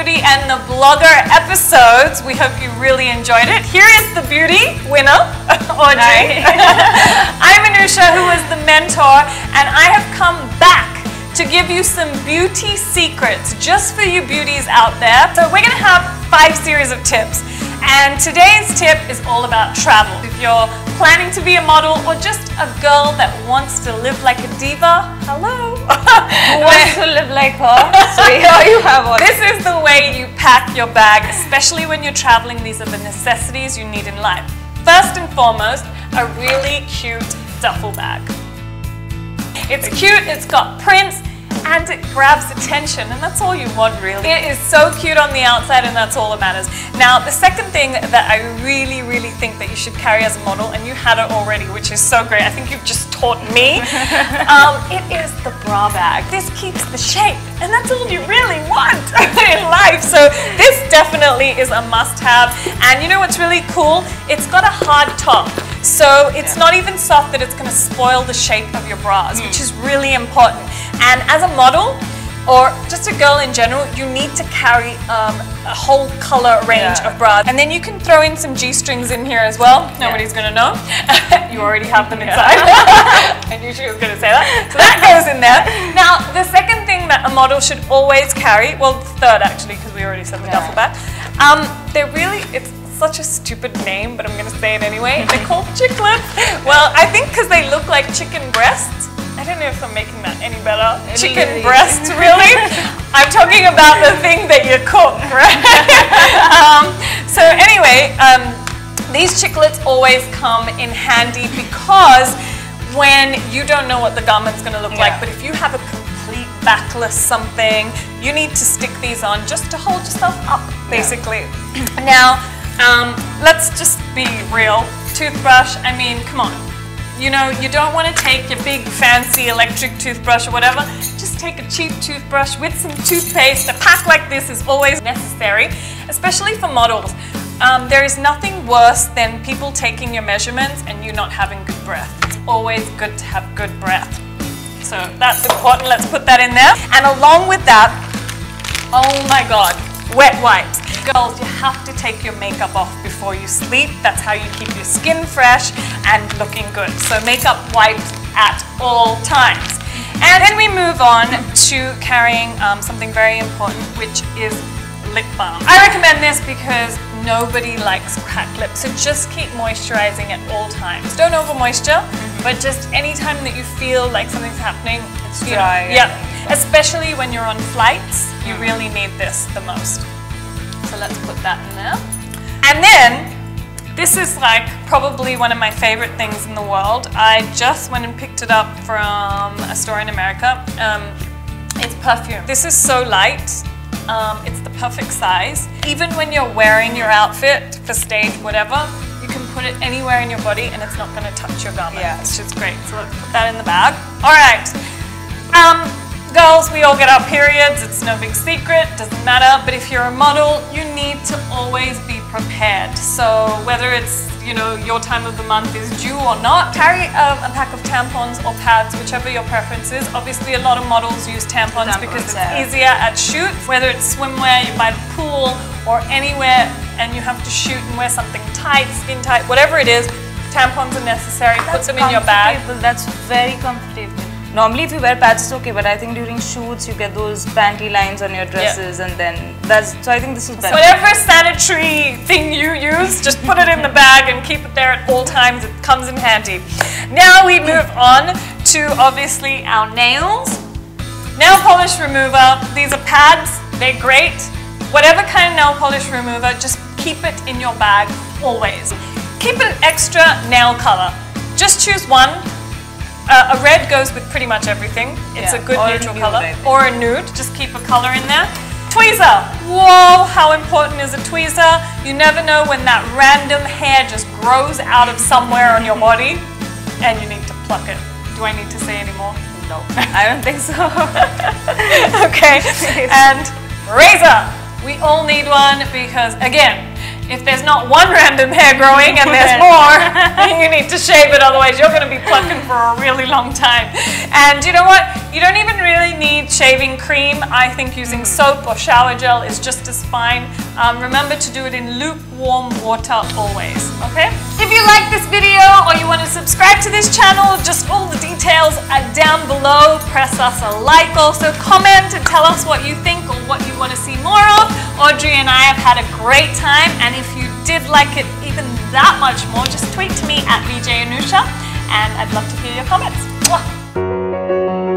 Beauty and the Blogger episodes. We hope you really enjoyed it. Here is the beauty winner, Audrey. I'm Anusha, who is the mentor, and I have come back to give you some beauty secrets just for you beauties out there. So we're gonna have five series of tips. And today's tip is all about travel. If you're planning to be a model or just a girl that wants to live like a diva, hello. Who wants to live like her? So here you have all. This is the way you pack your bag, especially when you're traveling. These are the necessities you need in life. First and foremost, a really cute duffel bag. It's cute, it's got prints, and it grabs attention and that's all you want really. It is so cute on the outside and that's all that matters. Now the second thing that I really really think that you should carry as a model and you had it already which is so great, I think you've just taught me, um, it is the bra bag. This keeps the shape and that's all you really want in life so this definitely is a must have and you know what's really cool? It's got a hard top. So it's not even soft that it's going to spoil the shape of your bras, which is really important. And as a model, or just a girl in general, you need to carry um, a whole color range Yeah. of bras. And then you can throw in some G-strings in here as well. Nobody's gonna know. you already have them inside. I knew she was gonna say that. So that goes in there. Now, the second thing that a model should always carry, well, third actually, because we already said the Yeah. duffel bag, um, they're really, it's such a stupid name, but I'm gonna say it anyway. They're called chiclets. Well, I think because they look like chicken breasts. I don't know if I'm making that any better. Chicken breasts, really? I'm talking about the thing that you cook, right? um, so anyway, um, these chiclets always come in handy because when you don't know what the garment's going to look like, but if you have a complete backless something, you need to stick these on just to hold yourself up, basically. now, um, let's just be real. Toothbrush, I mean, come on. You know, you don't want to take your big fancy electric toothbrush or whatever. Just take a cheap toothbrush with some toothpaste. A pack like this is always necessary, especially for models. Um, there is nothing worse than people taking your measurements and you not having good breath. It's always good to have good breath. So that's important. Let's put that in there. And along with that, oh my God, wet wipes. Girls, have to take your makeup off before you sleep. That's how you keep your skin fresh and looking good. So makeup wipes at all times. And then we move on to carrying um, something very important, which is lip balm. I recommend this because nobody likes cracked lips, so just keep moisturizing at all times. Don't over moisture, but just anytime that you feel like something's happening, It's you know, dry yeah, especially when you're on flights, you really need this the most. So let's put that in there. And then, this is like probably one of my favorite things in the world. I just went and picked it up from a store in America. Um, it's perfume. This is so light. Um, it's the perfect size. Even when you're wearing your outfit for stage, whatever, you can put it anywhere in your body and it's not going to touch your garment. Yeah. It's just great. So let's put that in the bag. All right. Um, girls, we all get our periods. It's no big secret. Doesn't matter. But if you're a model, you need to always be prepared. So whether it's you know your time of the month is due or not, carry um, a pack of tampons or pads, whichever your preference is. Obviously, a lot of models use tampons, Tampons, because it's yeah. easier at shoots. Whether it's swimwear, you by the pool, or anywhere, and you have to shoot and wear something tight, skin tight, whatever it is. Tampons are necessary. Put them in your bag. That's very comfortable. Normally, if you wear pads, it's okay, but I think during shoots you get those panty lines on your dresses, and then that's. So I think this is better. Whatever sanitary thing you use, just put it in the bag and keep it there at all times. It comes in handy. Now we move on to obviously our nails. Nail polish remover. These are pads. They're great. Whatever kind of nail polish remover, just keep it in your bag always. Keep an extra nail color. Just choose one. Uh, a red goes with pretty much everything. It's Yeah, a good or neutral nude, color. Or a nude. Just keep a color in there. Tweezer. Whoa, how important is a tweezer? You never know when that random hair just grows out of somewhere on your body and you need to pluck it. Do I need to say any more? No, I don't think so. okay. And razor. We all need one because, again, if there's not one random hair growing and there's more, you need to shave it, otherwise you're going to be plucking for a really long time. And you know what? You don't even really need shaving cream. I think using soap or shower gel is just as fine. Um, remember to do it in lukewarm water always, okay? If you like this video or you want to subscribe to this channel, just all the details are down below. Press us a like, also comment and tell us what you think or what you want to see more of. Audrey and I have had a great time and if you did like it even that much more, just tweet to me at VJ Anusha and I'd love to hear your comments. Mwah.